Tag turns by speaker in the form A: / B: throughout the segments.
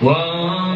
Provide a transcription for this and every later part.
A: One.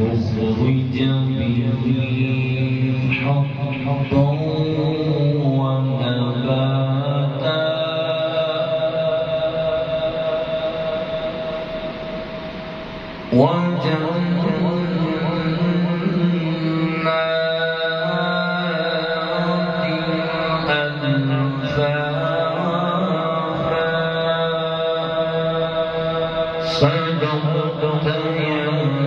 A: لنخرج به حبا ونباتا وجنات ألفافا صدقت يا